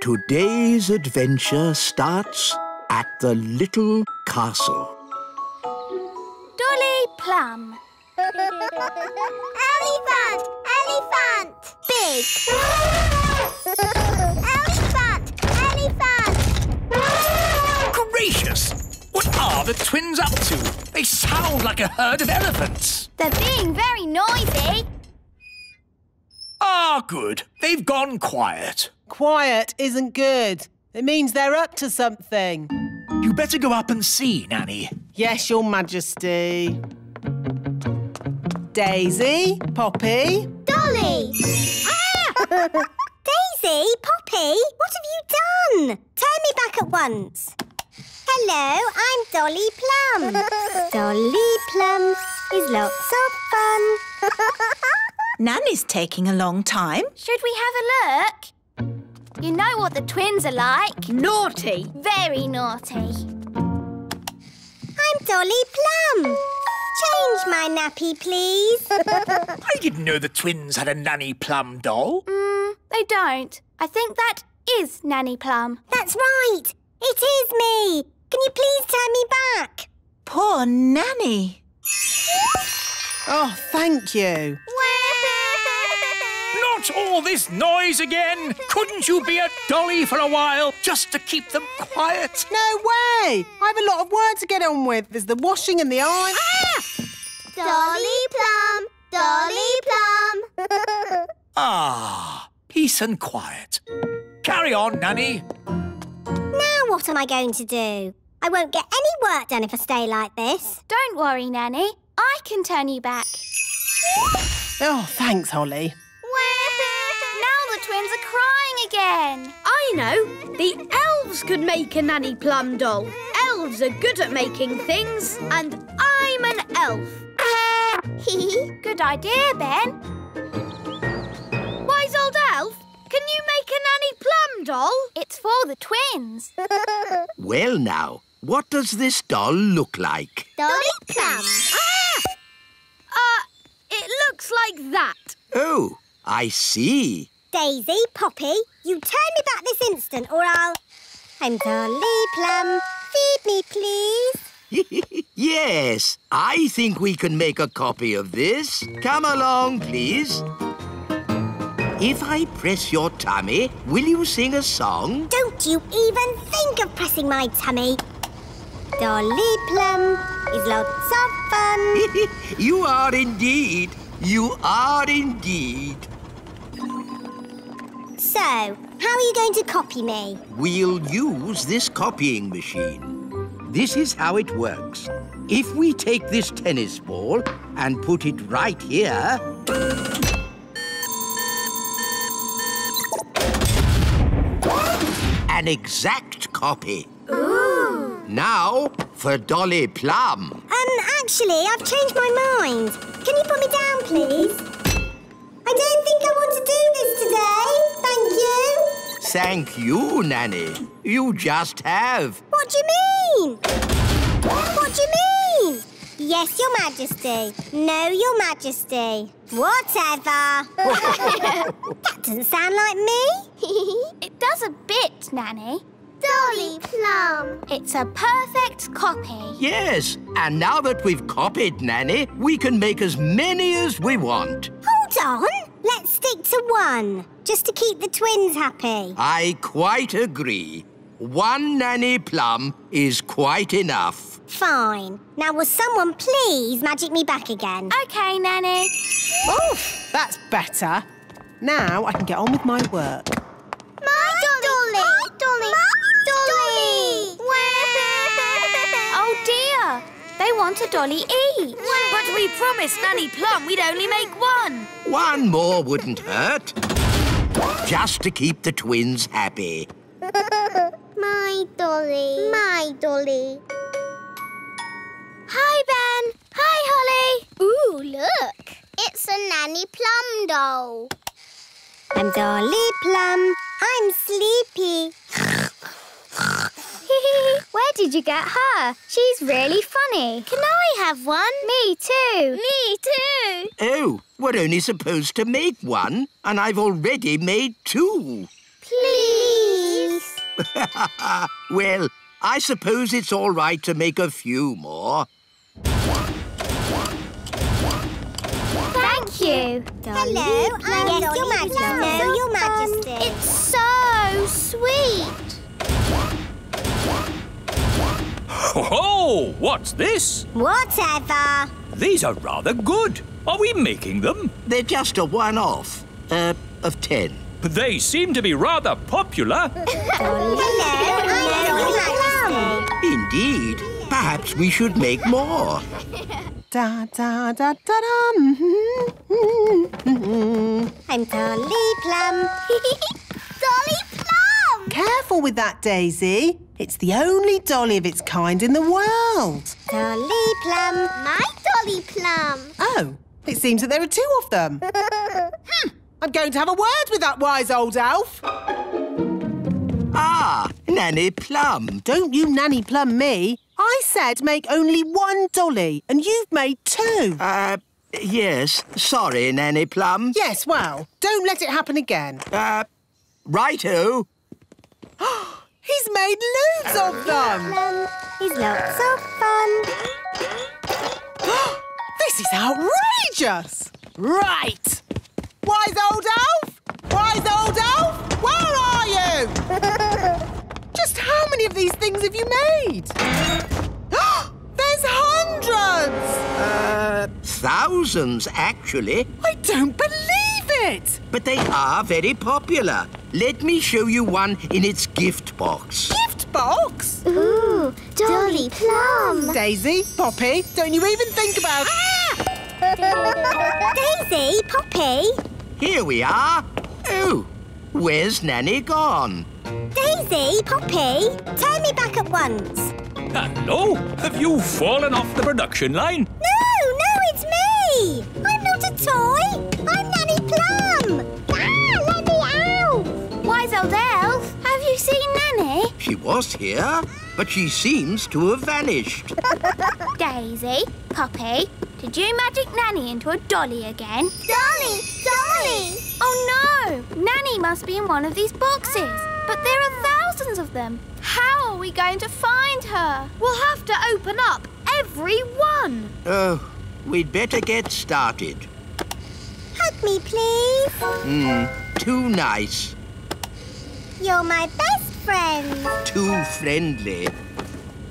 Today's adventure starts at the little castle. Dolly Plum. Elephant! Elephant! Big! elephant! Elephant! Gracious! What are the twins up to? They sound like a herd of elephants. They're being very noisy. Ah, good. They've gone quiet. Quiet isn't good. It means they're up to something. You better go up and see, Nanny. Yes, Your Majesty. Daisy, Poppy. Dolly! ah! Daisy, Poppy, what have you done? Turn me back at once. Hello, I'm Dolly Plum. Dolly Plum is lots of fun. Nanny's taking a long time. Should we have a look? You know what the twins are like. Naughty. Very naughty. I'm Dolly Plum. Change my nappy, please. I didn't know the twins had a Nanny Plum doll. Mm, they don't. I think that is Nanny Plum. That's right. It is me. Can you please turn me back? Poor Nanny. Oh, thank you. Not all this noise again! Couldn't you be a dolly for a while, just to keep them quiet? No way! I have a lot of work to get on with. There's the washing and the iron. Ah! Dolly Plum, Dolly Plum. Ah, peace and quiet. Carry on, Nanny. now what am I going to do? I won't get any work done if I stay like this. Don't worry, Nanny. I can turn you back. Oh, thanks, Holly. Crying again. I know. The elves could make a Nanny Plum doll. Elves are good at making things, and I'm an elf. Good idea, Ben. Wise old elf, can you make a Nanny Plum doll? It's for the twins. Well now, what does this doll look like? Dolly Plum. Ah! Uh, it looks like that. Oh, I see. Daisy, Poppy, you turn me back this instant or I'll... I'm Dolly Plum. Feed me, please. yes, I think we can make a copy of this. Come along, please. If I press your tummy, will you sing a song? Don't you even think of pressing my tummy. Dolly Plum is lots of fun. you are indeed. You are indeed. So, how are you going to copy me? We'll use this copying machine. This is how it works. If we take this tennis ball and put it right here... An exact copy. Ooh. Now for Dolly Plum. Um, actually, I've changed my mind. Can you put me down, please? I don't think I want to do this today. Thank you. Thank you, Nanny. You just have. What do you mean? What do you mean? Yes, Your Majesty. No, Your Majesty. Whatever. that doesn't sound like me. It does a bit, Nanny. Dolly Plum. It's a perfect copy. Yes, and now that we've copied Nanny, we can make as many as we want. Hold on. Let's stick to one, just to keep the twins happy. I quite agree. One Nanny Plum is quite enough. Fine. Now, will someone please magic me back again? Okay, Nanny. Oof, that's better. Now I can get on with my work. My Dolly! My Dolly! My Dolly! Oh dear. They want a dolly each. But we promised Nanny Plum we'd only make one. One more wouldn't hurt. Just to keep the twins happy. My Dolly! My Dolly! Hi, Ben. Hi, Holly. Ooh, look! It's a Nanny Plum doll. I'm Dolly Plum. I'm sleepy. Where did you get her? She's really funny. Can I have one? Me too. Me too. Oh, we're only supposed to make one, and I've already made two. Please? well, I suppose it's all right to make a few more. Thank you. Hello, I'm Yes, Your Majesty. No, Your Majesty. It's so sweet. Oh, what's this? Whatever. These are rather good. Are we making them? They're just a one-off. Uh, of ten. They seem to be rather popular. Hello, I'm Your Majesty. Indeed. Perhaps we should make more. Da da da da da. mhm. I'm Dolly Plum. Dolly Plum! Careful with that, Daisy. It's the only dolly of its kind in the world. Dolly Plum. My Dolly Plum. Oh, it seems that there are two of them. Hmm, I'm going to have a word with that wise old elf. Ah, Nanny Plum. Don't you nanny plum me. I said make only one dolly, and you've made two. Uh, yes. Sorry, Nanny Plum. Yes, well, don't let it happen again. Uh, righto. He's made loads of them. Plum. He's lots of fun. This is outrageous. Right. Wise old elf? Wise old elf? Where are you? Just how many of these things have you made? There's hundreds. Uh, thousands, actually. I don't believe it. But they are very popular. Let me show you one in its gift box. Gift box? Ooh, Dolly Plum. Daisy, Poppy, don't you even think about ah! Daisy, Poppy. Here we are. Oh, where's Nanny gone? Daisy, Poppy. Turn me back at once. Hello? Have you fallen off the production line? No, no, it's me. I'm not a toy. I'm Nanny Plum. Ah, let me out. Wise old elf, have you seen Nanny? She was here, but she seems to have vanished. Daisy, Poppy, did you magic Nanny into a dolly again? Dolly, Dolly. Oh no! Nanny must be in one of these boxes. But there are thousands of them. How are we going to find her? We'll have to open up every one. Oh, we'd better get started. Me, please. Hmm, too nice, You're my best friend. too friendly.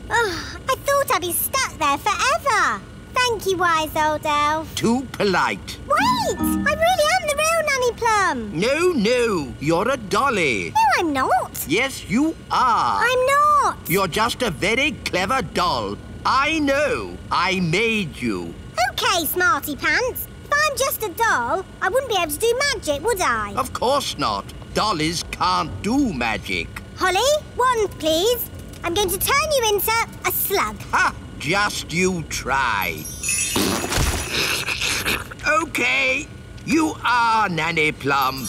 Oh, I thought I'd be stuck there forever. Thank you, wise old elf. Too polite. Wait! I really am the real Nanny Plum. No, no, you're a dolly. No, I'm not. Yes, you are. I'm not. You're just a very clever doll. I know. I made you. Okay, Smarty Pants. If I'm just a doll, I wouldn't be able to do magic, would I? Of course not. Dollies can't do magic. Holly, wand, please. I'm going to turn you into a slug. Ha! Just you try. Okay, you are Nanny Plum.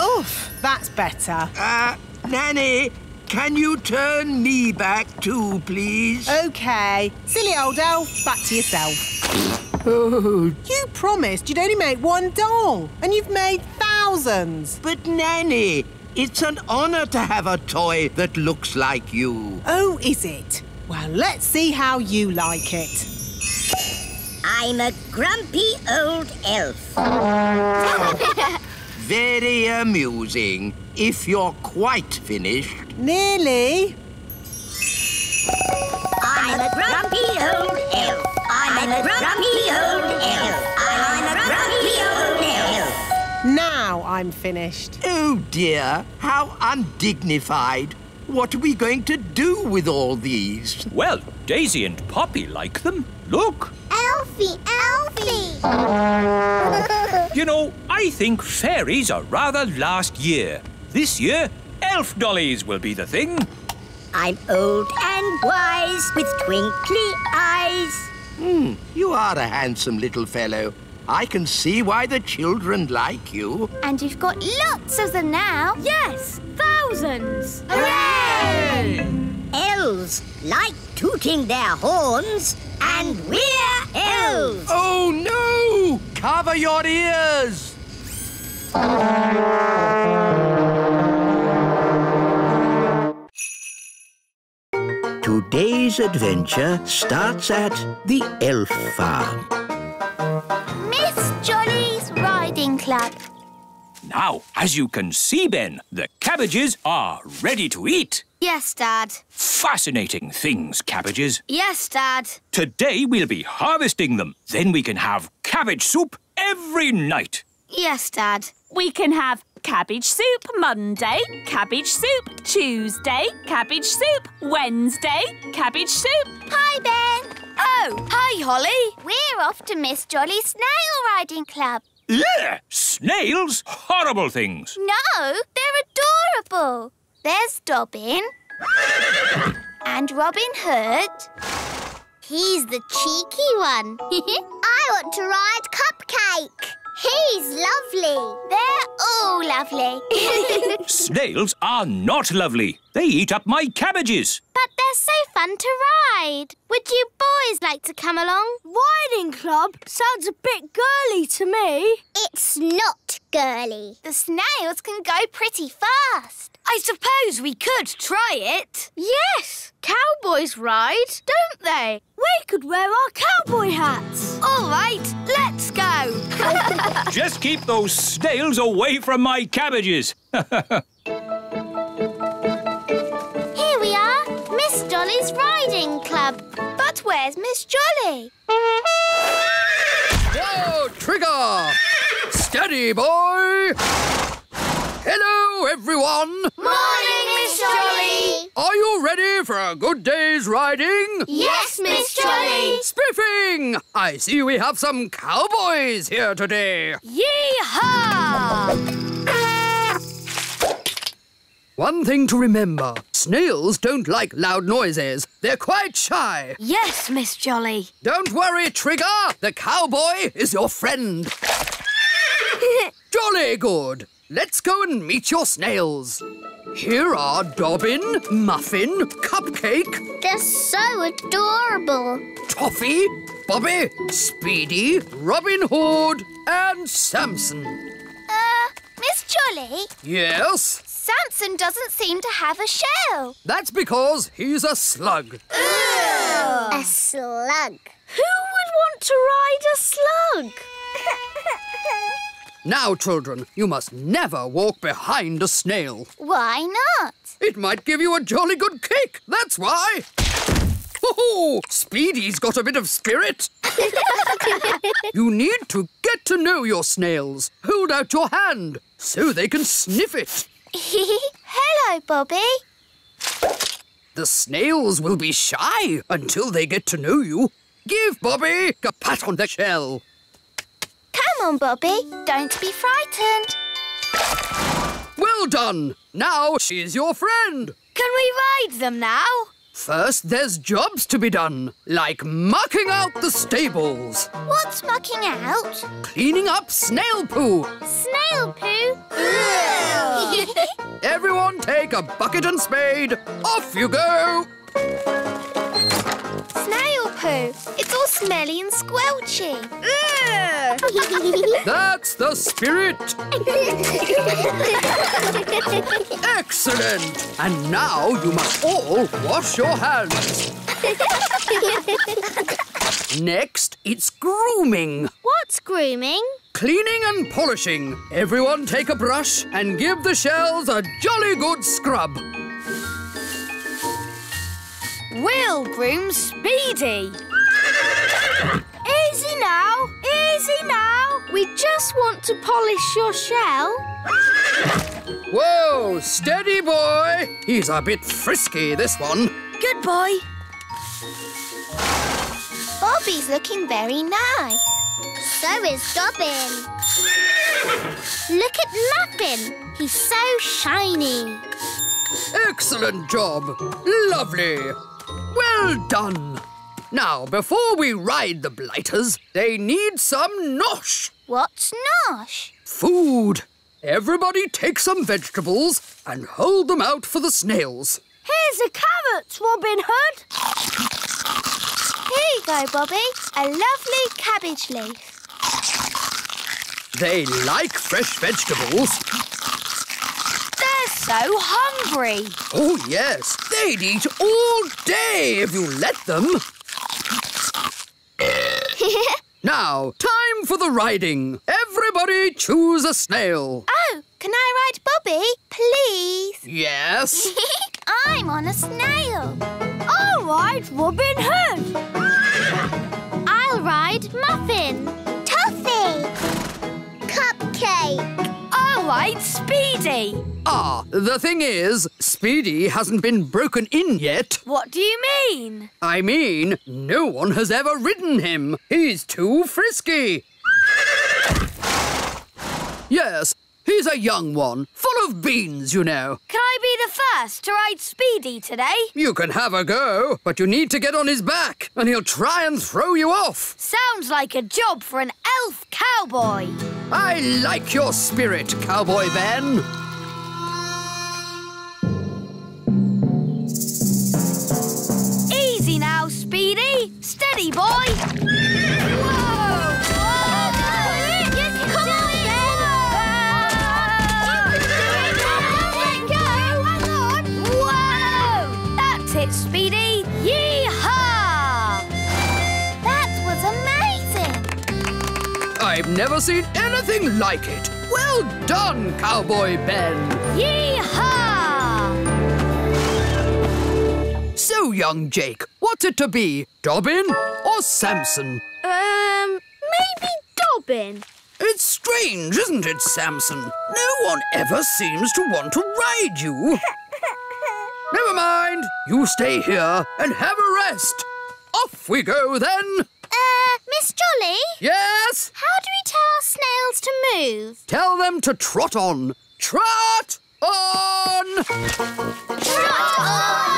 Oof, that's better. Uh, Nanny, can you turn me back too, please? Okay, silly old elf, back to yourself. Oh, You promised you'd only make one doll, and you've made thousands. but Nanny, it's an honor to have a toy that looks like you. Oh, is it? Well, let's see how you like it. I'm a grumpy old elf. Very amusing. If you're quite finished. Nearly. I'm a grumpy old elf. I'm a grumpy old elf. I'm a grumpy old elf. Now I'm finished. Oh dear, how undignified. What are we going to do with all these? Well, Daisy and Poppy like them. Look. Elfie, Elfie. You know, I think fairies are rather last year. This year, elf dollies will be the thing. I'm old and wise with twinkly eyes. Hmm, you are a handsome little fellow. I can see why the children like you. And you've got lots of them now. Yes, thousands. Hooray! Elves like tooting their horns, and we're elves. Oh no! Cover your ears! Today's adventure starts at the elf farm. Miss Jolly's Riding Club. Now, as you can see, Ben, the cabbages are ready to eat. Yes, Dad. Fascinating things, cabbages. Yes, Dad. Today we'll be harvesting them. Then we can have cabbage soup every night. Yes, Dad. We can have cabbage soup Monday, cabbage soup Tuesday, cabbage soup Wednesday, cabbage soup. Hi, Ben. Oh, hi, Holly. We're off to Miss Jolly's Snail Riding Club. Yeah, Snails? Horrible things. No, they're adorable. There's Dobbin. and Robin Hood. He's the cheeky one. I want to ride Cupcake. He's lovely. They're all lovely. Snails are not lovely. They eat up my cabbages. but they're so fun to ride. Would you boys like to come along? Riding club sounds a bit girly to me. It's not girly. The snails can go pretty fast. I suppose we could try it. Yes, cowboys ride, don't they? We could wear our cowboy hats. All right, let's go. Just keep those snails away from my cabbages. Here we are, Miss Jolly's Riding Club. But where's Miss Jolly? Whoa, Trigger! Steady, boy! Hello, everyone! Morning, Miss Jolly. Are you ready for a good day's riding? Yes, Miss Jolly. Spiffing! I see we have some cowboys here today. Yee-haw! One thing to remember snails don't like loud noises. They're quite shy. Yes, Miss Jolly. Don't worry, Trigger. The cowboy is your friend. Jolly good. Let's go and meet your snails. Here are Dobbin, Muffin, Cupcake, They're so adorable. Toffee, Bobby, Speedy, Robin Hood, and Samson. Uh, Miss Jolly, Yes, Samson doesn't seem to have a shell. that's because he's a slug. A slug. Who would want to ride a slug? Now, children, you must never walk behind a snail. Why not? It might give you a jolly good kick, that's why. Oh, Speedy's got a bit of spirit. you need to get to know your snails. Hold out your hand so they can sniff it. Hello, Bobby. The snails will be shy until they get to know you. Give Bobby a pat on the shell. Come on, Bobby. Don't be frightened. Well done. Now she's your friend. Can we ride them now? First, there's jobs to be done, like mucking out the stables, What's mucking out? cleaning up snail poo. Snail poo. Everyone take a bucket and spade. Off you go. Snail poo. It's all smelly and squelchy. Mm. That's the spirit. Excellent. And now you must all wash your hands. Next, it's grooming. What's grooming? Cleaning and polishing. Everyone take a brush and give the shells a jolly good scrub. We'll groom Speedy. Easy now, easy now. We just want to polish your shell. Whoa, steady boy. He's a bit frisky, this one. Good boy. Bobby's looking very nice. So is Dobbin. Look at Muffin. He's so shiny. Excellent job. Lovely. Well done. Now, before we ride the blighters, they need some nosh. What's nosh? Food. Everybody take some vegetables and hold them out for the snails. Here's a carrot, Robin Hood. Here you go, Bobby. A lovely cabbage leaf. They like fresh vegetables. So hungry. Oh, yes. They'd eat all day if you let them. now, time for the riding. Everybody choose a snail. Oh, can I ride Bobby, please? Yes. I'm on a snail. All right, Robin Hood. I'll ride Muffin. Toffee. Cupcake. All right, Speedy. Ah, the thing is, Speedy hasn't been broken in yet. What do you mean? I mean, no one has ever ridden him. He's too frisky. Yes, he's a young one, full of beans, you know. Can I be the first to ride Speedy today? You can have a go, but you need to get on his back, and he'll try and throw you off. Sounds like a job for an elf cowboy. I like your spirit, Cowboy Ben. Easy now, Speedy. Steady, boy. Whoa! Come on, Whoa! That's it, Speedy. Yee-haw! That was amazing. I've never seen anything like it. Well done, Cowboy Ben. Yee-haw! So, young Jake, what's it to be? Dobbin or Samson? Um, maybe Dobbin. It's strange, isn't it, Samson? No one ever seems to want to ride you. Never mind. You stay here and have a rest. Off we go, then. Uh, Miss Jolly, Yes? how do we tell our snails to move? Tell them to trot on. Trot on! Trot on!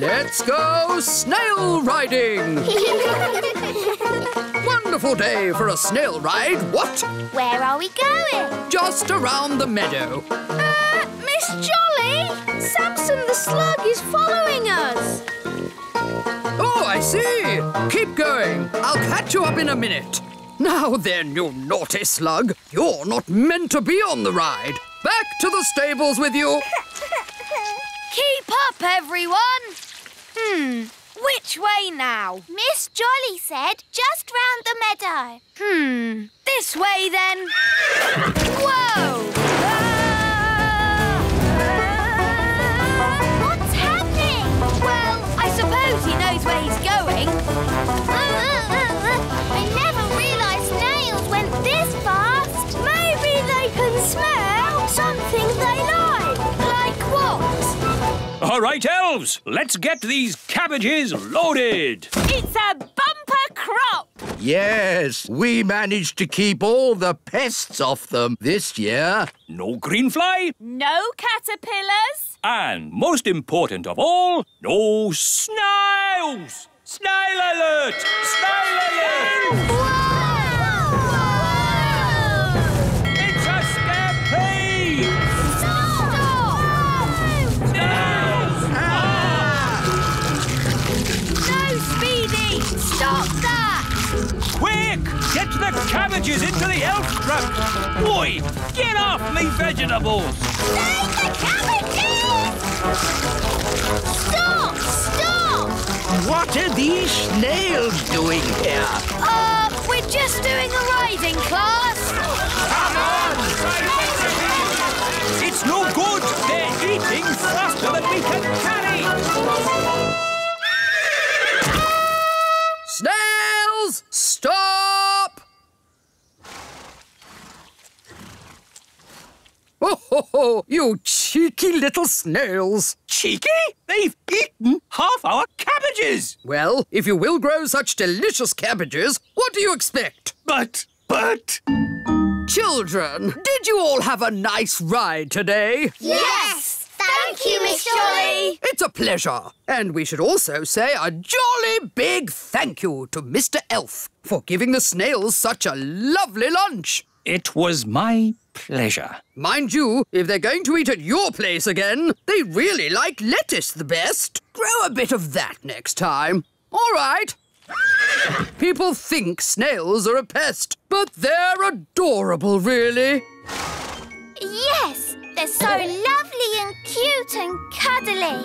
Let's go snail riding! Wonderful day for a snail ride, what? Where are we going? Just around the meadow. Uh, Miss Jolly, Samson the slug is following us. Oh, I see. Keep going. I'll catch you up in a minute. Now then, you naughty slug. You're not meant to be on the ride. Back to the stables with you. Keep up, everyone. Hmm, which way now? Miss Jolly said just round the meadow. Hmm, this way then. Whoa! All right, elves, let's get these cabbages loaded. It's a bumper crop. Yes, we managed to keep all the pests off them this year. No green fly, No caterpillars. and most important of all, no snails. Snail alert! Snail alert! It's The cabbages into the elf truck! Boy, get off me vegetables! Save the cabbages! Stop! Stop! What are these snails doing here? Uh, we're just doing a riding class. Come on! It's no good! They're eating faster than we can carry! Oh, ho, ho, you cheeky little snails. Cheeky? They've eaten half our cabbages! Well, if you will grow such delicious cabbages, what do you expect? But, but... Children, did you all have a nice ride today? Yes! Thank you, Miss Jolly! It's a pleasure. And we should also say a jolly big thank you to Mr. Elf for giving the snails such a lovely lunch. It was my pleasure. Mind you, if they're going to eat at your place again, they really like lettuce the best. Grow a bit of that next time. All right. People think snails are a pest, but they're adorable, really. Yes, they're so lovely and cute and cuddly.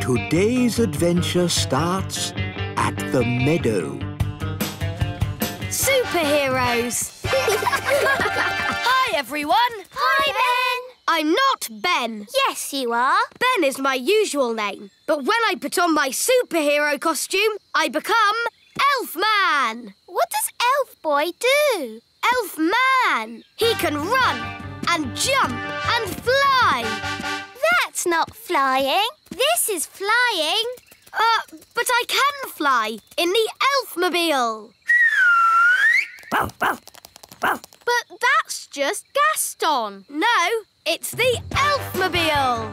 Today's adventure starts at the meadow. Superheroes! Hi, everyone! Hi, Ben. I'm not Ben. Yes, you are. Ben is my usual name. But when I put on my superhero costume, I become Elfman. What does Elf Boy do? Elfman. He can run and jump and fly. That's not flying. This is flying. Uh, but I can fly in the Elfmobile. But that's just Gaston. No, it's the Elfmobile.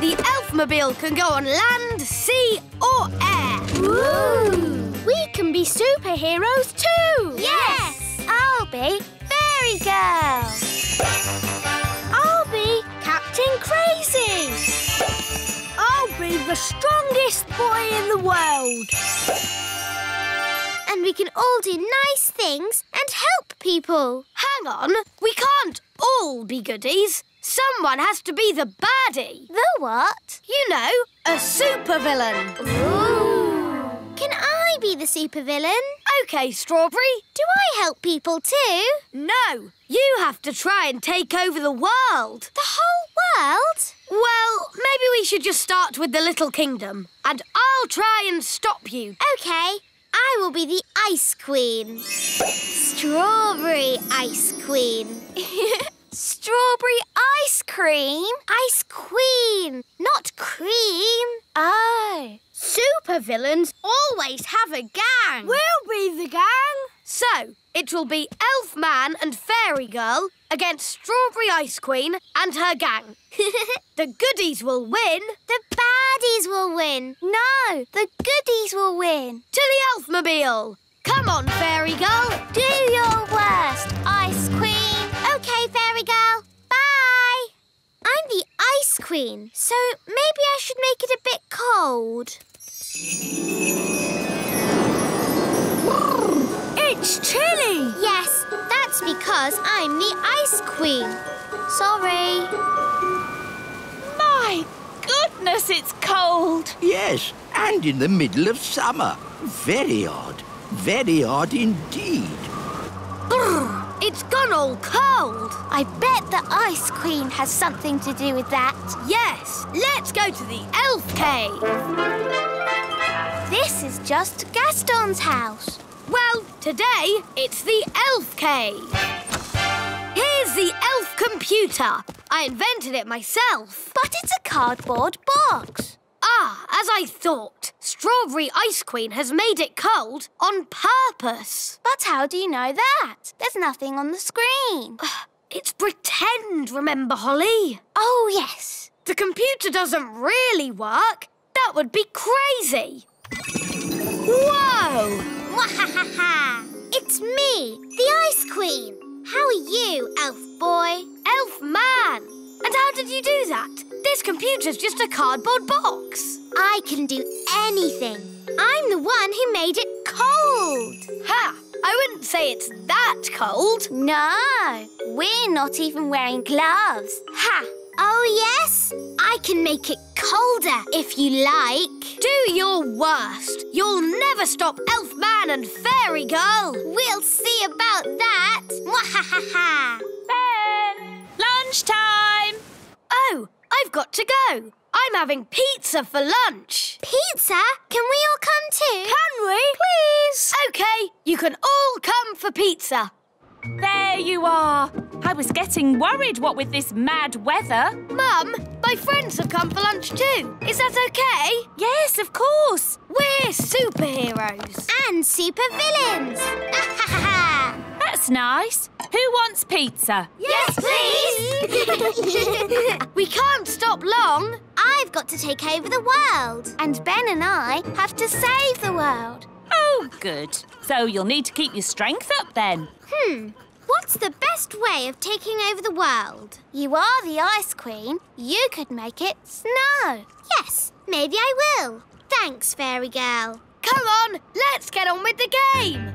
The Elfmobile can go on land, sea or air. Ooh. We can be superheroes too. Yes. I'll be Fairy Girl. I'll be Captain Crazy. I'll be the strongest boy in the world. And we can all do nice things and help people. Hang on, we can't all be goodies. Someone has to be the baddie. The what? You know, a supervillain. Ooh. Can I be the supervillain? Okay, Strawberry. Do I help people too? No, you have to try and take over the world. The whole world? Well, maybe we should just start with the little kingdom. And I'll try and stop you. Okay. I will be the Ice Queen. Strawberry Ice Queen. Strawberry ice cream? Ice Queen, not cream. Oh. Supervillains always have a gang. We'll be the gang. So, it will be Elf Man and Fairy Girl against Strawberry Ice Queen and her gang. the goodies will win. The baddies will win. No, the goodies will win. To the Elfmobile. Come on, Fairy Girl. Do your worst, Ice Queen. OK, Fairy Girl. Bye. I'm the Ice Queen, so maybe I should make it a bit cold. It's chilly. Yes, that's because I'm the Ice Queen. Sorry. My goodness, it's cold. Yes, and in the middle of summer. Very odd. Very odd indeed. Brr, it's gone all cold. I bet the Ice Queen has something to do with that. Yes, let's go to the elf cave. This is just Gaston's house. Well, today it's the elf cave. Here's the elf computer. I invented it myself. But it's a cardboard box. Ah, as I thought. Strawberry Ice Queen has made it cold on purpose. But how do you know that? There's nothing on the screen. It's pretend, remember, Holly? Oh, yes. The computer doesn't really work. That would be crazy. Whoa! Wahahaha! It's me, the Ice Queen. How are you, Elf Boy? Elf Man! And how did you do that? This computer's just a cardboard box. I can do anything. I'm the one who made it cold. Ha! I wouldn't say it's that cold. No, we're not even wearing gloves. Ha! Oh, yes? I can make it colder if you like. Do your worst. You'll never stop Elfman and Fairy Girl. We'll see about that. Mwahaha! Ben! Lunchtime! Oh, I've got to go. I'm having pizza for lunch. Pizza? Can we all come too? Can we? Please. OK, you can all come for pizza. There you are. I was getting worried what with this mad weather. Mum, my friends have come for lunch too. Is that OK? Yes, of course. We're superheroes. And supervillains. That's nice. Who wants pizza? Yes, please. we can't stop long. I've got to take over the world. And Ben and I have to save the world. Oh, good. So you'll need to keep your strength up then. Hmm. What's the best way of taking over the world? You are the Ice Queen. You could make it snow. Yes, maybe I will. Thanks, Fairy Girl. Come on, let's get on with the game.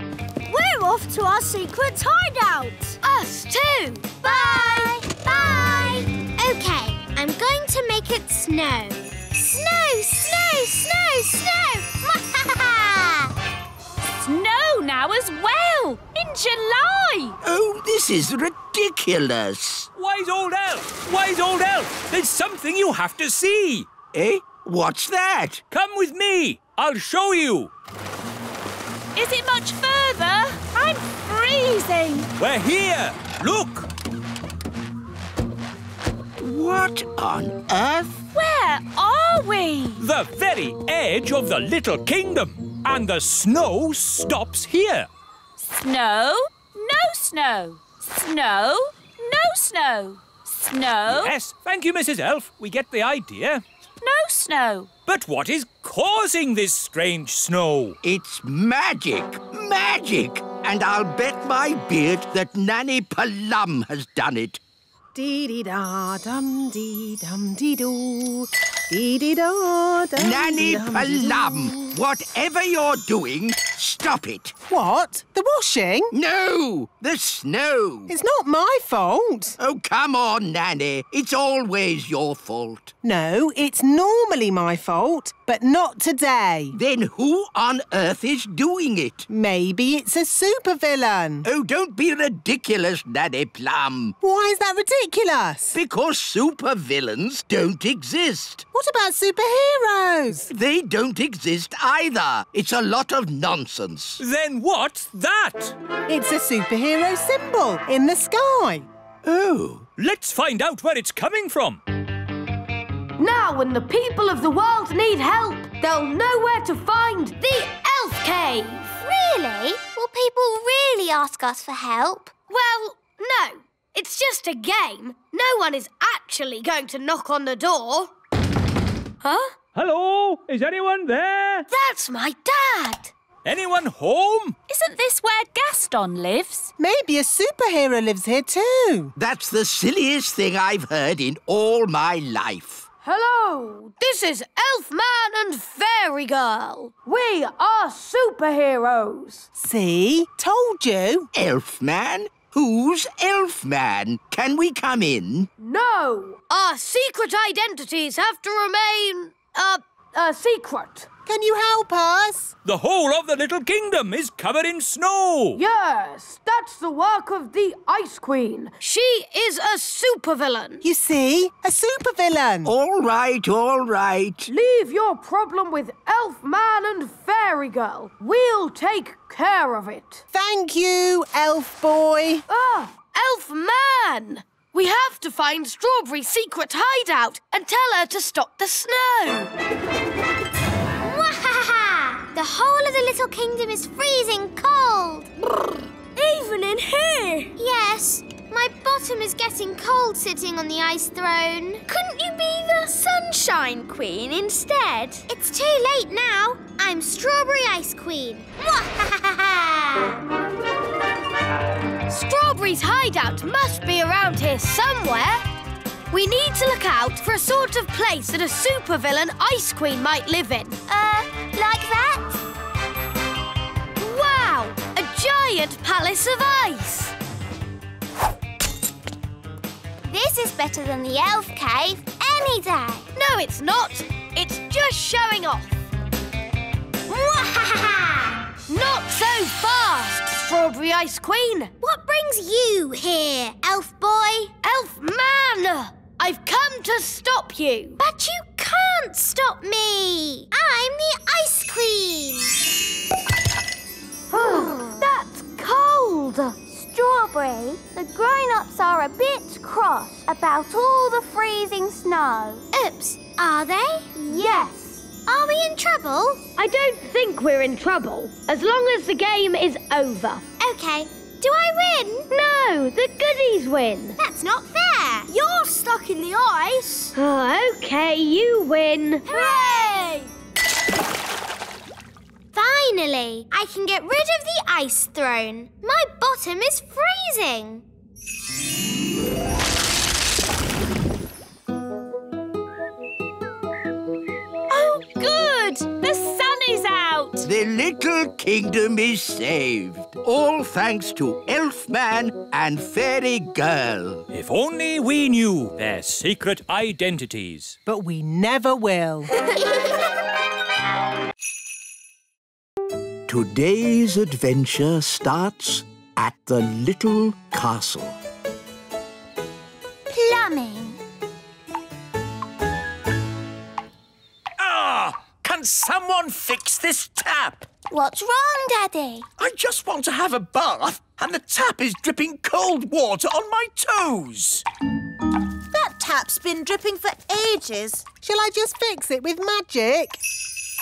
We're off to our secret hideout. us too. Bye! Bye! OK, I'm going to make it snow. Snow, snow, snow, snow! Snow now as well, in July. Oh, this is ridiculous. Wise old elf! Wise old elf! There's something you have to see. Eh? What's that? Come with me. I'll show you. Is it much further? I'm freezing. We're here. Look. What on earth? Where are we? The very edge of the little kingdom. And the snow stops here. Snow, no snow. Snow, no snow. Snow, Yes, thank you, Mrs. Elf. We get the idea. no snow. But what is causing this strange snow? It's magic! Magic! And I'll bet my beard that Nanny Plum has done it. Dee dee da dum dee dum dee doo. Dee dee da dum. Nanny dee, dum, dee, doo. Plum! Whatever you're doing, stop it! What? The washing? No! The snow! It's not my fault. Oh, come on, Nanny. It's always your fault. No, it's normally my fault, but not today. Then who on earth is doing it? Maybe it's a supervillain. Oh, don't be ridiculous, Nanny Plum. Why is that ridiculous? Because supervillains don't exist. What about superheroes? They don't exist either. It's a lot of nonsense. Then what's that? It's a superhero symbol in the sky. Oh. Let's find out where it's coming from. Now, when the people of the world need help, they'll know where to find the Elf Cave. really? Will people really ask us for help? Well, no. It's just a game. No one is actually going to knock on the door. Huh? Hello? Is anyone there? That's my dad. Anyone home? Isn't this where Gaston lives? Maybe a superhero lives here too. That's the silliest thing I've heard in all my life. Hello, this is Elfman and Fairy Girl. We are superheroes. See? Told you. Elfman? Who's Elfman? Can we come in? No, our secret identities have to remain, uh, a secret. Can you help us? The whole of the little kingdom is covered in snow. Yes, that's the work of the Ice Queen. She is a supervillain. You see? A supervillain. All right, all right. Leave your problem with Elfman and Fairy Girl. We'll take care of it. Thank you, elf boy. Ah, Elfman! We have to find Strawberry's secret hideout and tell her to stop the snow. The whole of the little kingdom is freezing cold. Even in here. Yes, my bottom is getting cold sitting on the ice throne. Couldn't you be the sunshine queen instead? It's too late now. I'm Strawberry Ice Queen. Strawberry's hideout must be around here somewhere. We need to look out for a sort of place that a supervillain Ice Queen might live in. uh, like that? Giant palace of ice! This is better than the elf cave any day. No, it's not. It's just showing off. Not so fast, Strawberry Ice Queen. What brings you here, elf boy? Elf Man! I've come to stop you. But you can't stop me. I'm the Ice Queen. Cold. Strawberry, the grown-ups are a bit cross about all the freezing snow. Oops, are they? Yes. Are we in trouble? I don't think we're in trouble, as long as the game is over. Okay, do I win? No, the goodies win. That's not fair. You're stuck in the ice. Oh, okay, you win. Hooray! Finally, I can get rid of the ice throne. My bottom is freezing. Oh, good! The sun is out! The little kingdom is saved. All thanks to Elfman and Fairy Girl. If only we knew their secret identities. But we never will. Today's adventure starts at the little castle. Plumbing. Ah! Can someone fix this tap? What's wrong, Daddy? I just want to have a bath and the tap is dripping cold water on my toes. That tap's been dripping for ages. Shall I just fix it with magic?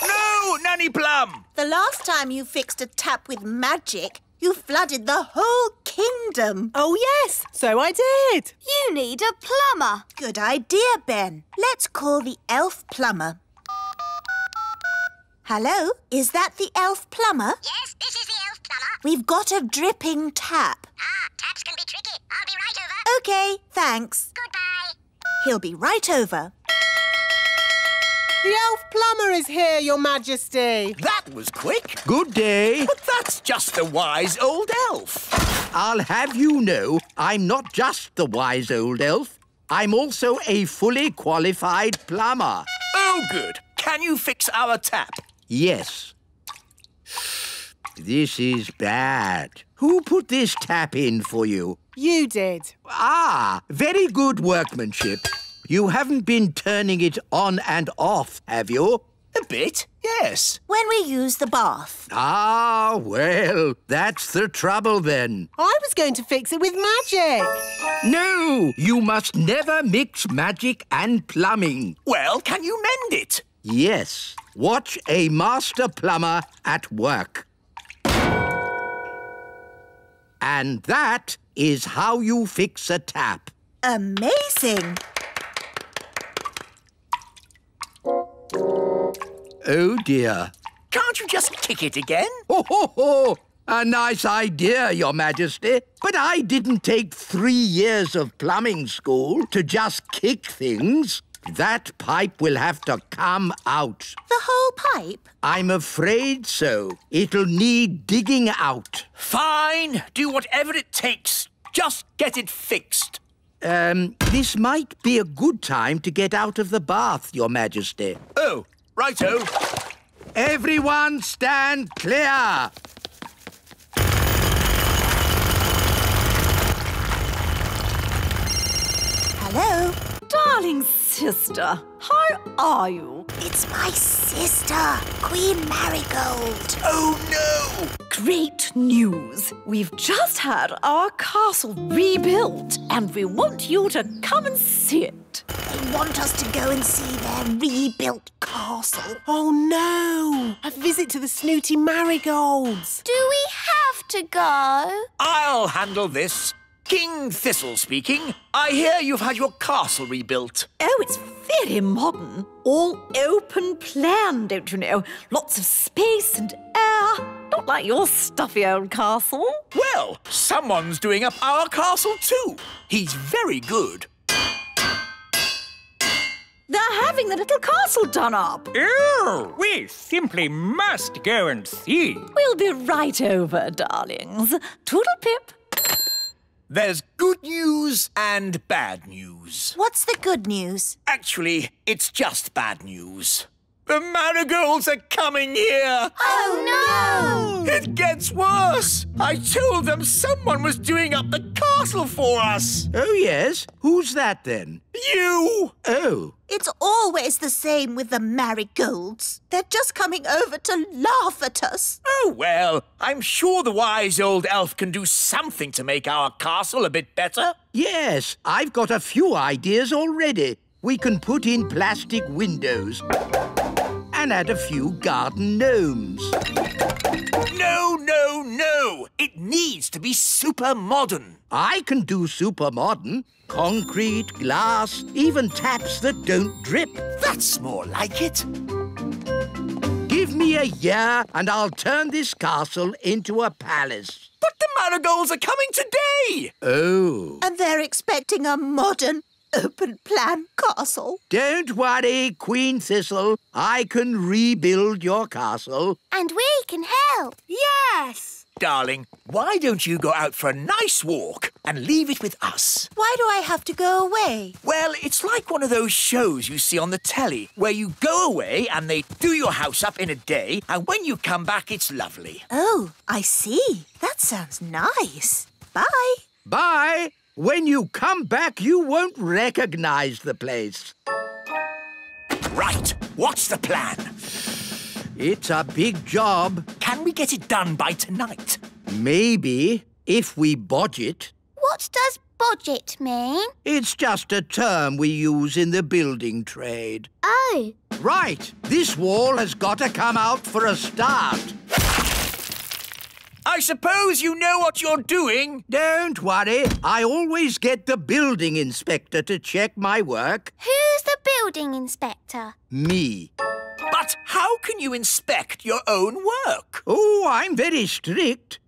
No, Nanny Plum! The last time you fixed a tap with magic, you flooded the whole kingdom. Oh, yes, so I did. You need a plumber. Good idea, Ben. Let's call the elf plumber. Hello, is that the elf plumber? Yes, this is the elf plumber. We've got a dripping tap. Ah, taps can be tricky. I'll be right over. OK, thanks. Goodbye. He'll be right over. The elf plumber is here, Your Majesty. That was quick. Good day. But that's just the wise old elf. I'll have you know I'm not just the wise old elf. I'm also a fully qualified plumber. Oh, good. Can you fix our tap? Yes. This is bad. Who put this tap in for you? You did. Ah, very good workmanship. You haven't been turning it on and off, have you? A bit, yes. When we use the bath. Ah, well, that's the trouble then. I was going to fix it with magic. No, you must never mix magic and plumbing. Well, can you mend it? Yes, watch a master plumber at work. And that is how you fix a tap. Amazing. Oh dear. Can't you just kick it again? Ho ho ho! A nice idea, Your Majesty. But I didn't take three years of plumbing school to just kick things. That pipe will have to come out. The whole pipe? I'm afraid so. It'll need digging out. Fine. Do whatever it takes. Just get it fixed. Um, this might be a good time to get out of the bath, Your Majesty. Oh, righto. Everyone stand clear! Hello? Darling sister, how are you? It's my sister, Queen Marigold. Oh, no! Great news! We've just had our castle rebuilt and we want you to come and see it. They want us to go and see their rebuilt castle. Oh, no. A visit to the snooty marigolds. Do we have to go? I'll handle this. King Thistle speaking. I hear you've had your castle rebuilt. Oh, it's very modern. All open plan, don't you know? Lots of space and air. Not like your stuffy old castle. Well, someone's doing up our castle too. He's very good. They're having the little castle done up. Oh, we simply must go and see. We'll be right over, darlings. Toodle pip. There's good news and bad news. What's the good news? Actually, it's just bad news. The marigolds are coming here! Oh, no! It gets worse! I told them someone was doing up the castle for us! Oh, yes? Who's that then? You! Oh, It's always the same with the marigolds. They're just coming over to laugh at us. Oh, well, I'm sure the wise old elf can do something to make our castle a bit better. yes. I've got a few ideas already. We can put in plastic windows and add a few garden gnomes. No, no, no! It needs to be super modern. I can do super modern. Concrete, glass, even taps that don't drip. That's more like it. Give me a year and I'll turn this castle into a palace. But the marigolds are coming today! Oh. And they're expecting a modern, open plan castle. Don't worry, Queen Thistle. I can rebuild your castle. And we can help. Yes! Darling, why don't you go out for a nice walk and leave it with us? Why do I have to go away? Well, it's like one of those shows you see on the telly where you go away and they do your house up in a day, and when you come back, it's lovely. Oh, I see. That sounds nice. Bye. Bye. When you come back, you won't recognize the place. Right, what's the plan? It's a big job. Can we get it done by tonight? Maybe, if we budget. What does budget mean? It's just a term we use in the building trade. Oh, Right, this wall has got to come out for a start. I suppose you know what you're doing. Don't worry, I always get the building inspector to check my work. who's the building inspector? Me. But how can you inspect your own work? Oh, I'm very strict.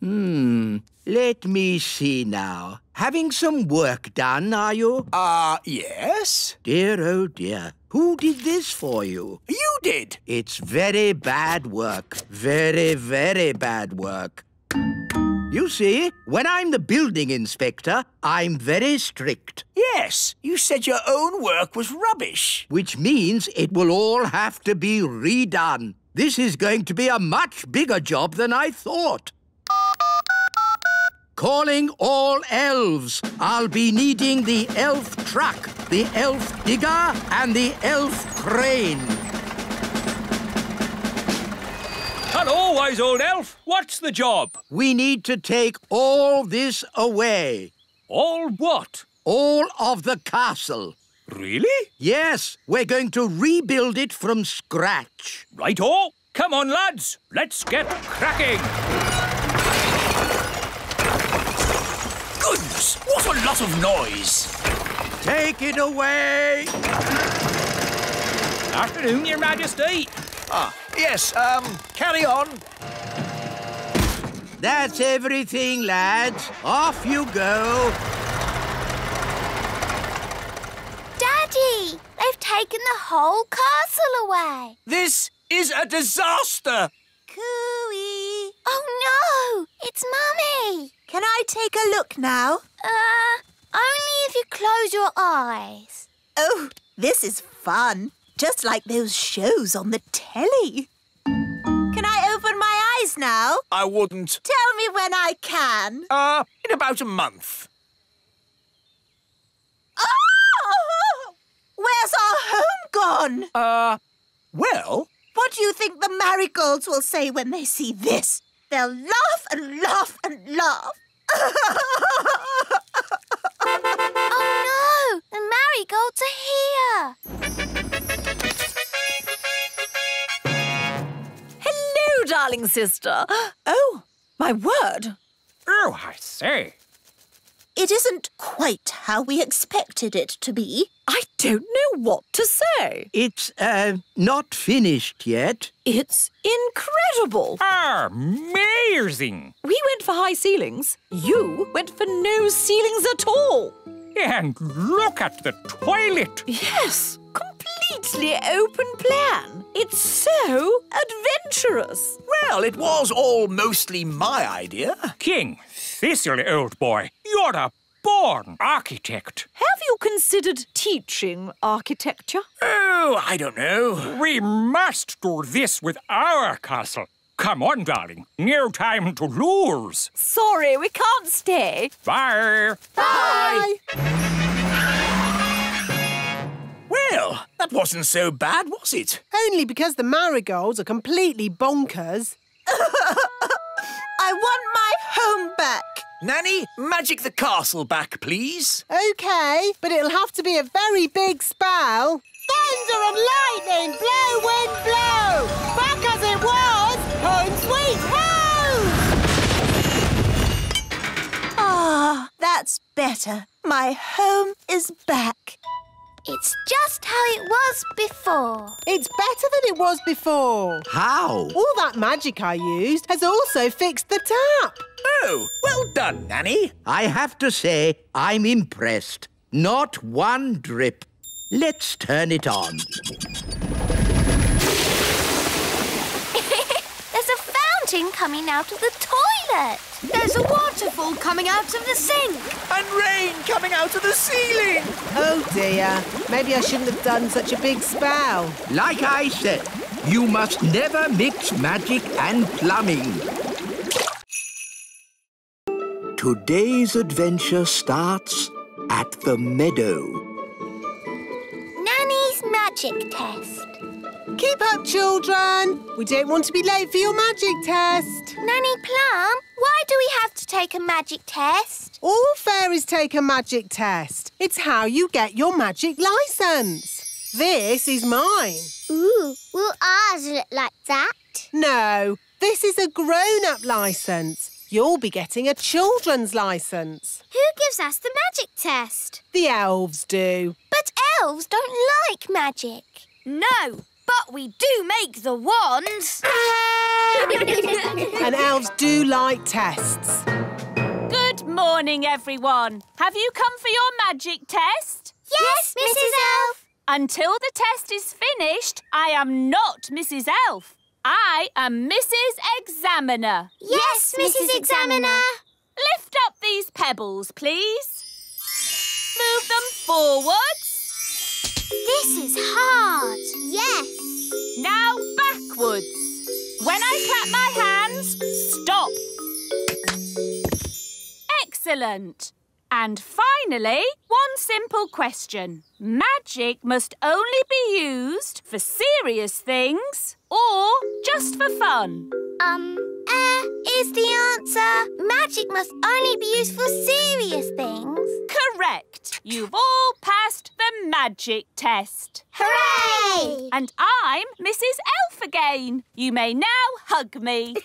Hmm, let me see now. Having some work done, are you? Uh, yes. Dear, oh dear. Who did this for you? You did. It's very bad work. Very, very bad work. You see, when I'm the building inspector, I'm very strict, Yes, you said your own work was rubbish. which means it will all have to be redone. This is going to be a much bigger job than I thought. Calling all elves. I'll be needing the elf truck, the elf digger, and the elf crane. Hello, wise old elf. What's the job? We need to take all this away. All what? All of the castle. Really? Yes, we're going to rebuild it from scratch. Righto. Come on, lads. Let's get cracking. Goodness, what a lot of noise. Take it away. Afternoon, Your Majesty. Ah, yes, um, carry on. That's everything, lads. Off you go. Daddy, they've taken the whole castle away. This is a disaster. Cooey. Oh no, it's Mummy. Can I take a look now? Uh, only if you close your eyes. Oh, this is fun. Just like those shows on the telly. Can I open my eyes now? I wouldn't. Tell me when I can. Uh, in about a month. Oh! Where's our home gone? Uh, well, What do you think the marigolds will say when they see this? They'll laugh and laugh and laugh. Oh no, the marigolds are here. Hello, darling sister. Oh, my word. Oh, I say. It isn't quite how we expected it to be. I don't know what to say. It's, uh, not finished yet. It's incredible. Amazing. We went for high ceilings. You went for no ceilings at all. And look at the toilet. Yes, completely open plan. It's so adventurous. well, it was all mostly my idea. King Thistle, old boy, you're a born architect. Have you considered teaching architecture? Oh, I don't know. We must do this with our castle. Come on, darling. No time to lose. Sorry, we can't stay. Bye. Bye. Well, that wasn't so bad, was it? Only because the marigolds are completely bonkers. I want my home back. Nanny, magic the castle back, please. Okay, but it'll have to be a very big spell. Thunder and lightning, blow, wind, blow! Back as it was, home sweet home! Ah, that's better. My home is back. It's just how it was before. It's better than it was before. How? All that magic I used has also fixed the tap. Oh, well done, Nanny. I have to say, I'm impressed. Not one drip. Let's turn it on. There's fountain coming out of the toilet. There's a waterfall coming out of the sink. And rain coming out of the ceiling. Oh dear. Maybe I shouldn't have done such a big spell. Like I said, you must never mix magic and plumbing. Today's adventure starts at the meadow. Nanny's magic test. Keep up, children. We don't want to be late for your magic test. Nanny Plum, why do we have to take a magic test? All fairies take a magic test. It's how you get your magic license. This is mine. Ooh, will ours look like that? No, this is a grown-up license. You'll be getting a children's license. Who gives us the magic test? The elves do. But elves don't like magic. No, but we do make the wands. And elves do like tests. Good morning, everyone. Have you come for your magic test? Yes, Mrs. Elf. Until the test is finished, I am not Mrs. Elf. I am Mrs. Examiner. Yes, Mrs. Examiner. Lift up these pebbles, please. Move them forwards. This is hard. Yes. Now backwards. When I clap my hands, stop. Excellent. And finally, one simple question. Magic must only be used for serious things or just for fun. Um, uh, is the answer magic must only be used for serious things? Correct. You've all passed the magic test. Hooray! And I'm Mrs. Elf again. You may now hug me.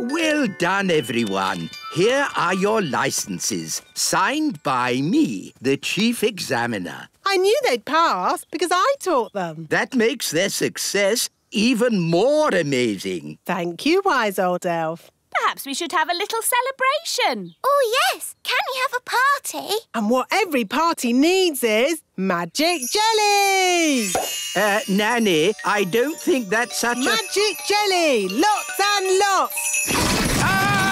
Well done, everyone. Here are your licenses, signed by me, the Chief Examiner. I knew they'd pass because I taught them. That makes their success even more amazing. Thank you, wise old elf. Perhaps we should have a little celebration. Oh, yes. Can we have a party? And what every party needs is magic jelly! Uh, Nanny, I don't think that's such a... Magic jelly! Lots and lots! Ah!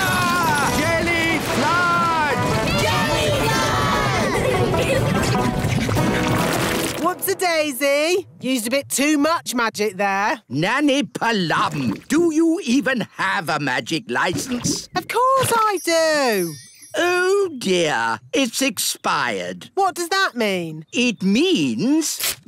What's a daisy? Used a bit too much magic there. Nanny Plum, do you even have a magic license? Of course I do. Oh dear, it's expired. What does that mean? It means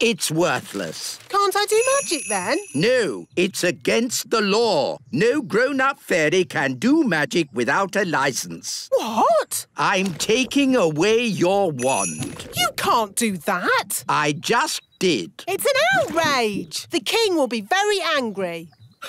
it's worthless. Can't I do magic then? No, it's against the law. No grown-up fairy can do magic without a license. What? I'm taking away your wand. You can't do that. I just did. It's an outrage. The king will be very angry.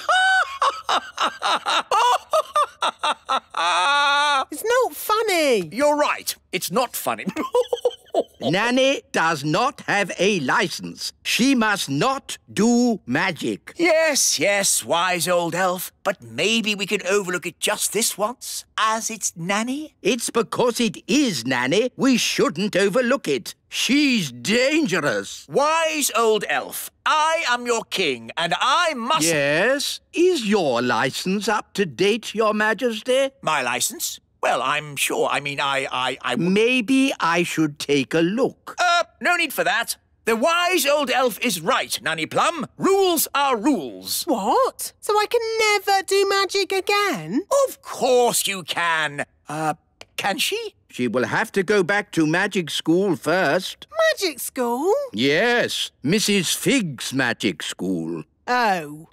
It's not funny. You're right. It's not funny. Nanny does not have a license. She must not do magic. yes, yes, wise old elf. But maybe we can overlook it just this once, as it's Nanny. It's because it is Nanny we shouldn't overlook it. She's dangerous. Wise old elf, I am your king, and I must... Yes? Is your license up to date, Your Majesty? My license? Well, I'm sure. I mean, I... I, I... Maybe I should take a look. Uh, no need for that. The wise old elf is right, Nanny Plum. Rules are rules. What? So I can never do magic again? Of course you can. Uh, can she? She will have to go back to magic school first. Magic school? Yes, Mrs. Fig's magic school. Oh.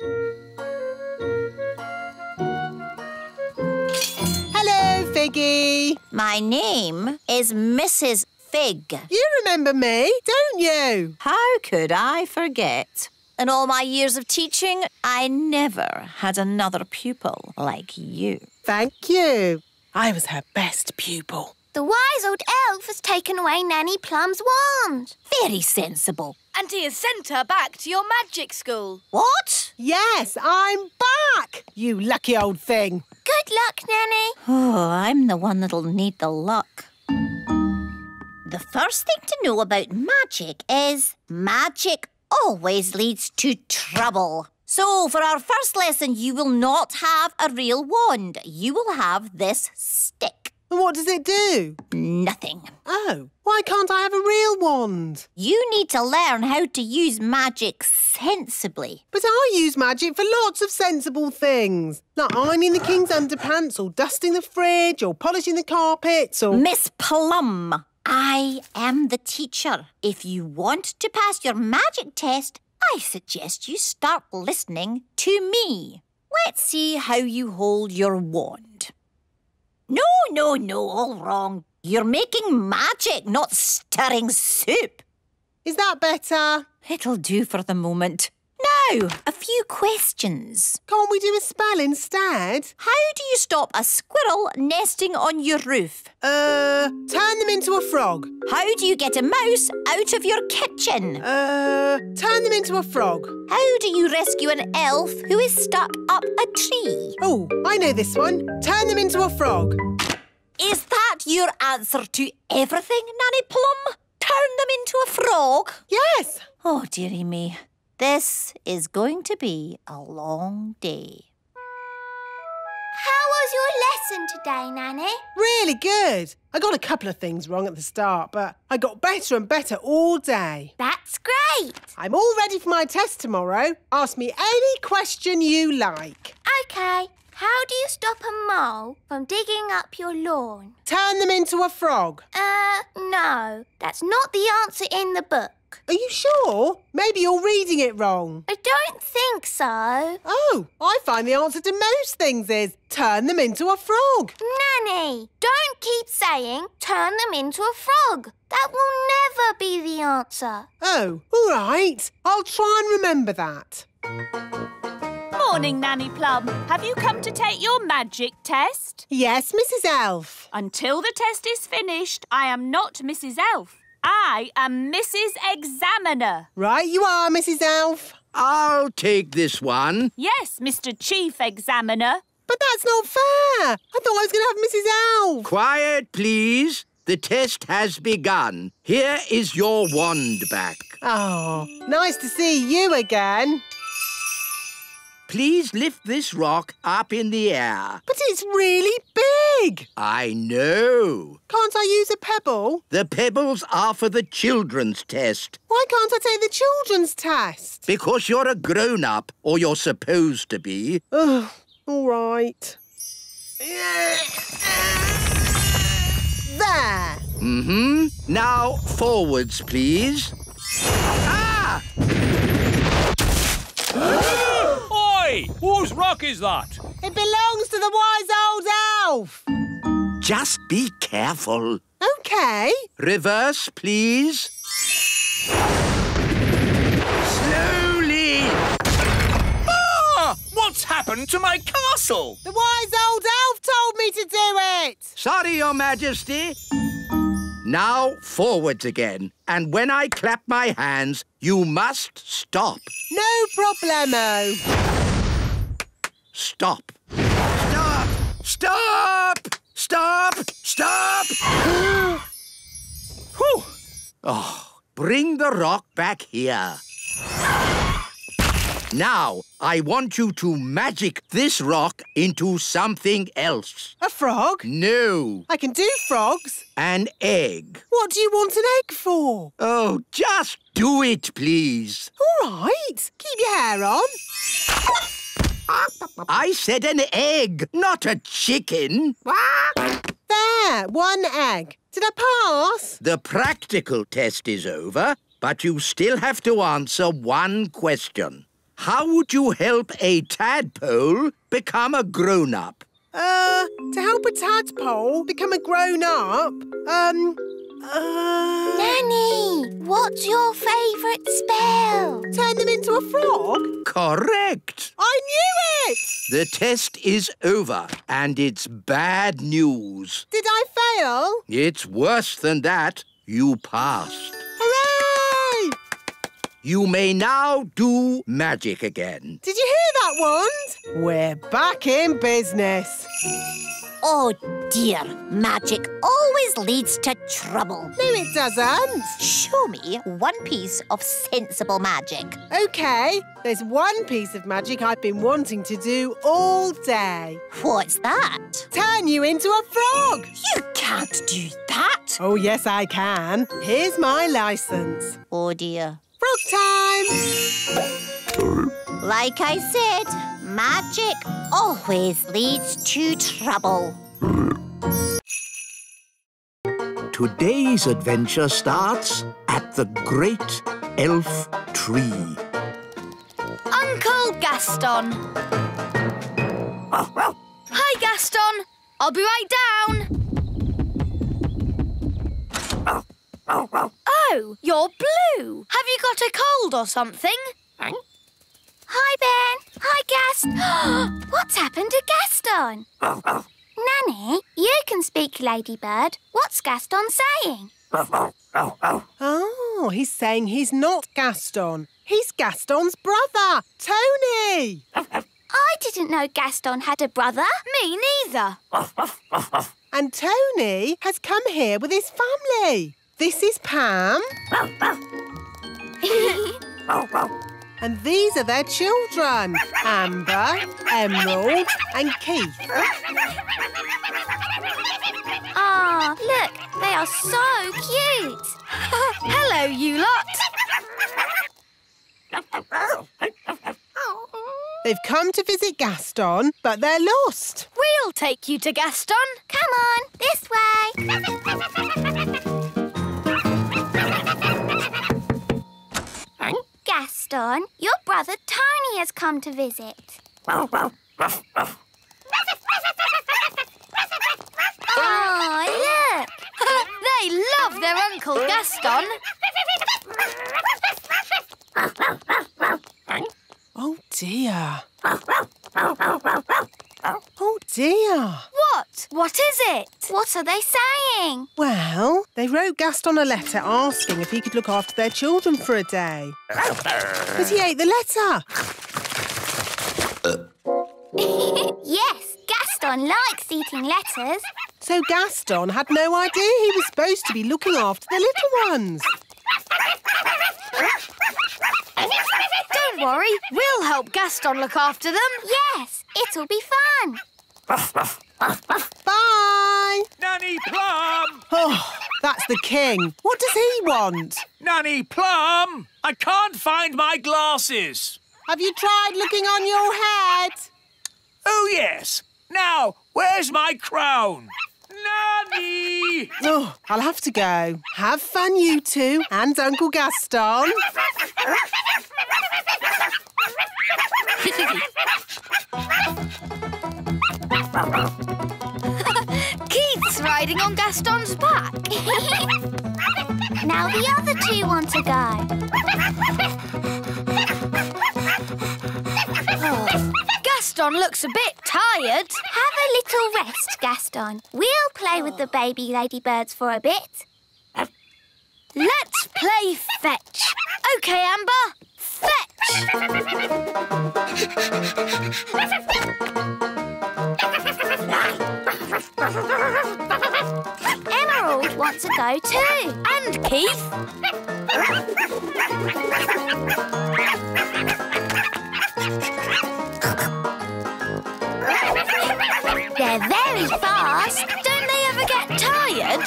Figgy. My name is Mrs. Fig. You remember me, don't you? How could I forget? In all my years of teaching, I never had another pupil like you. Thank you. I was her best pupil. The wise old elf has taken away Nanny Plum's wand. Very sensible. And he has sent her back to your magic school. What? Yes, I'm back, you lucky old thing. Good luck, Nanny. Oh, I'm the one that'll need the luck. The first thing to know about magic is magic always leads to trouble. So, for our first lesson, you will not have a real wand. You will have this stick. And what does it do? Nothing. Oh, why can't I have a real wand? You need to learn how to use magic sensibly. But I use magic for lots of sensible things, like ironing the king's underpants, or dusting the fridge, or polishing the carpets, or. Miss Plum, I am the teacher. If you want to pass your magic test, I suggest you start listening to me. Let's see how you hold your wand. No, no, all wrong. You're making magic, not stirring soup. Is that better? It'll do for the moment. Now, a few questions. Can't we do a spell instead? How do you stop a squirrel nesting on your roof? Uh, turn them into a frog. How do you get a mouse out of your kitchen? Uh, turn them into a frog. How do you rescue an elf who is stuck up a tree? Oh, I know this one. Turn them into a frog. Is that your answer to everything, Nanny Plum? Turn them into a frog? Yes. Oh, dearie me. This is going to be a long day. How was your lesson today, Nanny? Really good. I got a couple of things wrong at the start, but I got better and better all day. That's great. I'm all ready for my test tomorrow. Ask me any question you like. OK. How do you stop a mole from digging up your lawn? Turn them into a frog. Uh, no. That's not the answer in the book. Are you sure? Maybe you're reading it wrong. I don't think so. Oh, I find the answer to most things is turn them into a frog. Nanny, don't keep saying turn them into a frog. That will never be the answer. Oh, all right. I'll try and remember that. Morning, Nanny Plum. Have you come to take your magic test? Yes, Mrs. Elf. Until the test is finished, I am not Mrs. Elf. I am Mrs. Examiner. Right, you are, Mrs. Elf. I'll take this one. Yes, Mr. Chief Examiner. But that's not fair. I thought I was going to have Mrs. Elf. Quiet, please. The test has begun. Here is your wand back. Oh, nice to see you again. Please lift this rock up in the air. But it's really big. I know. Can't I use a pebble? The pebbles are for the children's test. Why can't I take the children's test? Because you're a grown-up, or you're supposed to be. Ugh, all right. There. Mm-hmm. Now, forwards, please. Ah! Oi! Whose rock is that? It belongs to the wise old elf. Just be careful. OK. Reverse, please. Slowly! Ah! What's happened to my castle? The wise old elf told me to do it. Sorry, Your Majesty. Now, forwards again. And when I clap my hands, you must stop. No problemo. Stop. Stop! Stop! Stop! Stop! Whew. Oh, bring the rock back here. Now, I want you to magic this rock into something else. A frog? No, I can do frogs. an egg. What do you want an egg for? Oh, just do it, please. All right. Keep your hair on. I said an egg, not a chicken. There, one egg. Did I pass? The practical test is over, but you still have to answer one question. How would you help a tadpole become a grown-up? Uh, to help a tadpole become a grown-up, um, uh... Nanny, what's your favourite spell? Turn them into a frog? Correct. I knew it! The test is over, and it's bad news. Did I fail? It's worse than that. You passed. Hooray! You may now do magic again. Did you hear that, Wand? We're back in business. Oh dear, magic always leads to trouble. No, it doesn't. Show me one piece of sensible magic. OK, there's one piece of magic I've been wanting to do all day. What's that? Turn you into a frog. You can't do that. Oh, yes, I can. Here's my licence. Oh dear. Frog time! Like I said, magic always leads to trouble. Today's adventure starts at the Great Elf Tree. Uncle Gaston. Hi, Gaston. I'll be right down. Oh, you're blue. Have you got a cold or something? Hi, Ben. Hi, Gast. What's happened to Gaston? Nanny, you can speak, Ladybird. What's Gaston saying? Oh, he's saying he's not Gaston. He's Gaston's brother, Tony. I didn't know Gaston had a brother. Me neither. And Tony has come here with his family. This is Pam. And these are their children, Amber, Emerald and Keith. Ah, look, they are so cute. Hello, you lot. They've come to visit Gaston, but they're lost. We'll take you to Gaston. Come on, this way. Gaston, your brother Tony has come to visit. Oh, look! they love their Uncle Gaston. Oh dear. Oh, oh dear. What? What is it? What are they saying? Well, they wrote Gaston a letter asking if he could look after their children for a day. But he ate the letter. yes, Gaston likes eating letters. So Gaston had no idea he was supposed to be looking after the little ones. Don't worry, we'll help Gaston look after them. Yes, it'll be fun. Bye! Nanny Plum! Oh, that's the king. What does he want? Nanny Plum! I can't find my glasses. Have you tried looking on your head? Oh, yes. Now, where's my crown? Nanny! Oh, I'll have to go. Have fun, you two, and Uncle Gaston. Keith's riding on Gaston's back. now the other two want to go. Gaston looks a bit tired. Have a little rest, Gaston. We'll play with the baby ladybirds for a bit. Let's play fetch. OK, Amber. Fetch! Emerald wants to go too. And Keith. They're very fast. Don't they ever get tired?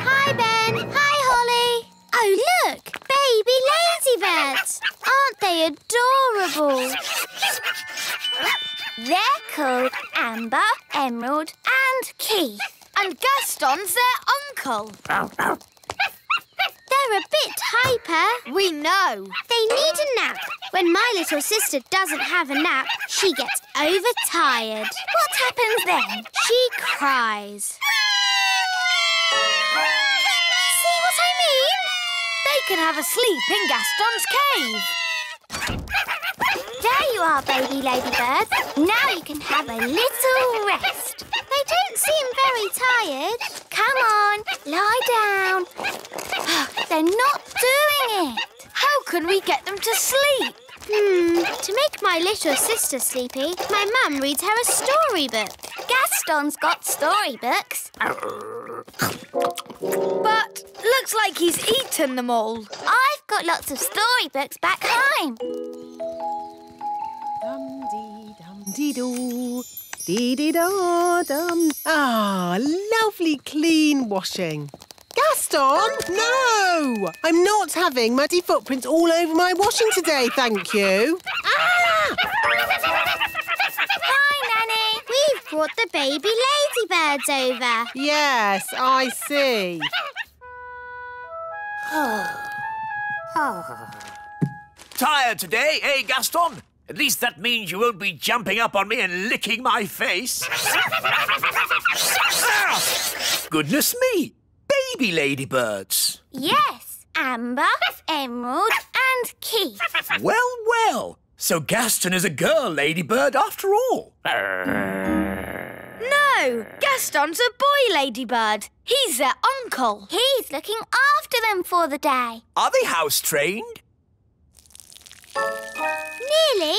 Hi, Ben. Hi, Holly. Oh, look. Baby ladybirds. Aren't they adorable? They're called Amber, Emerald and Keith. And Gaston's their uncle. They're a bit hyper. We know. They need a nap. When my little sister doesn't have a nap, she gets overtired. What happens then? She cries. See what I mean? They can have a sleep in Gaston's cave. There you are, baby ladybird. Now you can have a little rest. They don't seem very tired. Come on, lie down. They're not doing it. How can we get them to sleep? Hmm, to make my little sister sleepy, my mum reads her a storybook. Gaston's got storybooks. But looks like he's eaten them all. I've got lots of storybooks back home. Dum dee dum dee doo. Dee dee da dum. Ah, lovely clean washing. Gaston, no! I'm not having muddy footprints all over my washing today, thank you. Ah! Hi, Nanny. We've brought the baby ladybirds over. Yes, I see. Tired today, eh, Gaston? At least that means you won't be jumping up on me and licking my face. Ah! Goodness me! Baby ladybirds. Yes, Amber, Emerald and Keith. Well, well. So Gaston is a girl ladybird after all. No, Gaston's a boy ladybird. He's their uncle. He's looking after them for the day. Are they house trained? Nearly.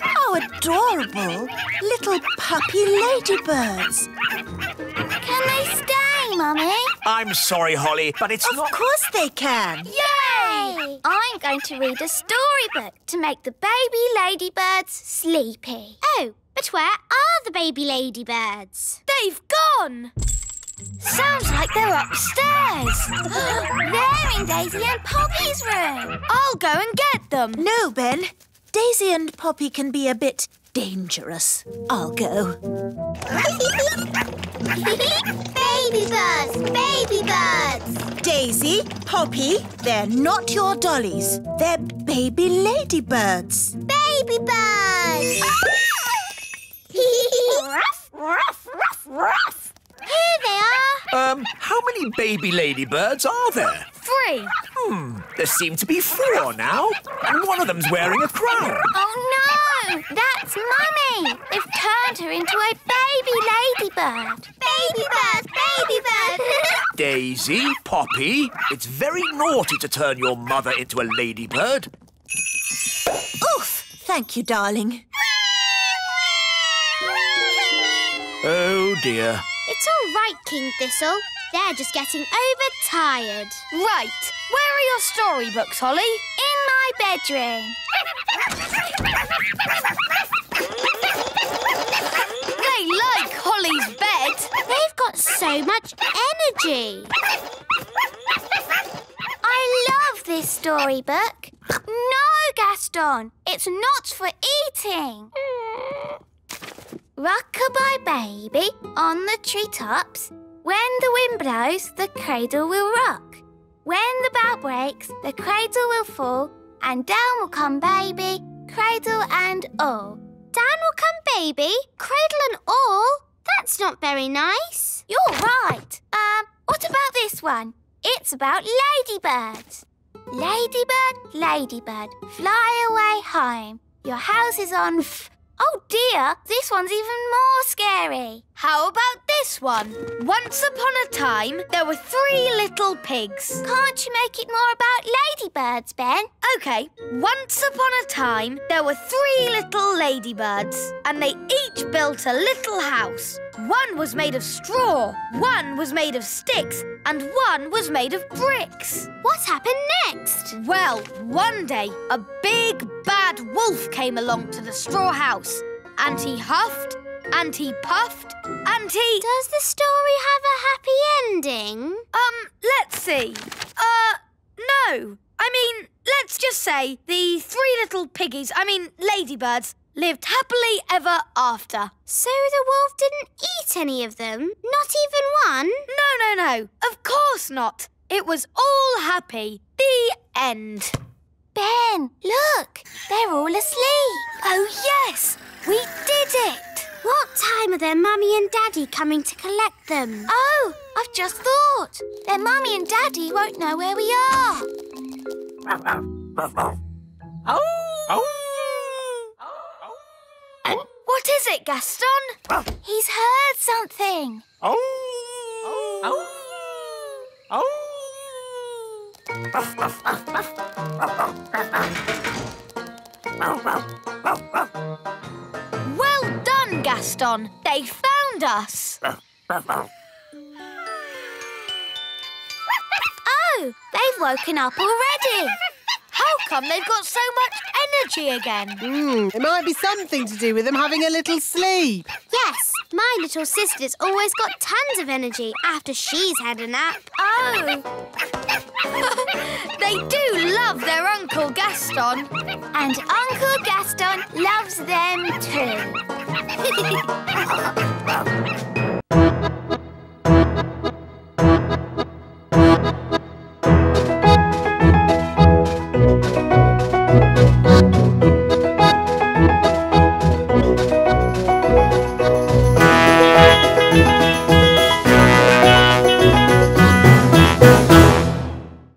How adorable! Little puppy ladybirds. Can they stay, Mummy? I'm sorry, Holly, but it's Of not. course they can. Yay! I'm going to read a storybook to make the baby ladybirds sleepy. Oh, but where are the baby ladybirds? They've gone. Sounds like they're upstairs. They're in Daisy and Poppy's room. I'll go and get them. No, Ben. Daisy and Poppy can be a bit dangerous. I'll go. baby birds, baby birds. Daisy, Poppy, they're not your dollies. They're baby ladybirds. Baby birds. ruff, ruff, ruff, ruff. Here they are. Um, how many baby ladybirds are there? Three. Hmm, there seem to be four now, and one of them's wearing a crown. Oh no! That's Mummy! They've turned her into a baby ladybird. Baby bird, baby bird. Daisy, Poppy, it's very naughty to turn your mother into a ladybird. Oof! Thank you, darling. Oh dear. It's all right, King Thistle. They're just getting overtired. Right. Where are your storybooks, Holly? In my bedroom. They like Holly's bed. They've got so much energy. I love this storybook. No, Gaston, it's not for eating. Rockabye baby on the treetops. When the wind blows, the cradle will rock. When the bough breaks, the cradle will fall, and down will come baby, cradle and all. Down will come baby, cradle and all. That's not very nice. You're right. Um, what about this one? It's about ladybirds. Ladybird, ladybird, fly away home. Your house is on f- Oh dear, this one's even more scary. How about this one? Once upon a time, there were three little pigs. Can't you make it more about ladybirds, Ben? Okay, once upon a time, there were three little ladybirds, and they each built a little house. One was made of straw, one was made of sticks, and one was made of bricks. What happened next? Well, one day, a big bad wolf came along to the straw house, and he huffed, and he puffed, and he. Does the story have a happy ending? Um, let's see. Uh, no. I mean, let's just say the three little piggies, I mean, ladybirds, lived happily ever after. So the wolf didn't eat any of them? Not even one? No, no, no. Of course not. It was all happy. The end. Ben, look, they're all asleep. Oh, yes, we did it. What time are their mummy and daddy coming to collect them? Oh, I've just thought. Their mummy and daddy won't know where we are. Oh! Oh! Oh! What is it, Gaston? He's heard something. Well done, Gaston. They found us. Oh, they've woken up already. How come they've got so much energy again? Hmm, it might be something to do with them having a little sleep. Yes, my little sister's always got tons of energy after she's had a nap. Oh. they do love their Uncle Gaston. And Uncle Gaston loves them too.